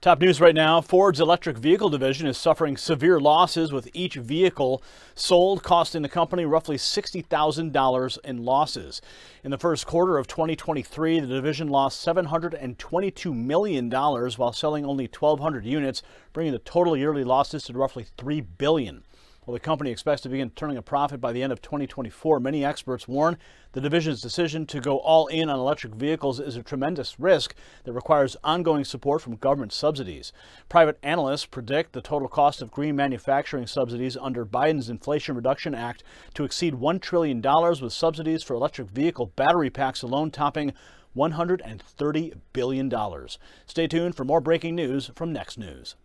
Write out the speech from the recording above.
Top news right now Ford's electric vehicle division is suffering severe losses, with each vehicle sold costing the company roughly $60,000 in losses. In the first quarter of 2023, the division lost $722 million while selling only 1,200 units, bringing the total yearly losses to roughly $3 billion. The company expects to begin turning a profit by the end of 2024, many experts warn the division's decision to go all in on electric vehicles is a tremendous risk that requires ongoing support from government subsidies. Private analysts predict the total cost of green manufacturing subsidies under Biden's Inflation Reduction Act to exceed $1 trillion, with subsidies for electric vehicle battery packs alone topping $130 billion. Stay tuned for more breaking news from Next News.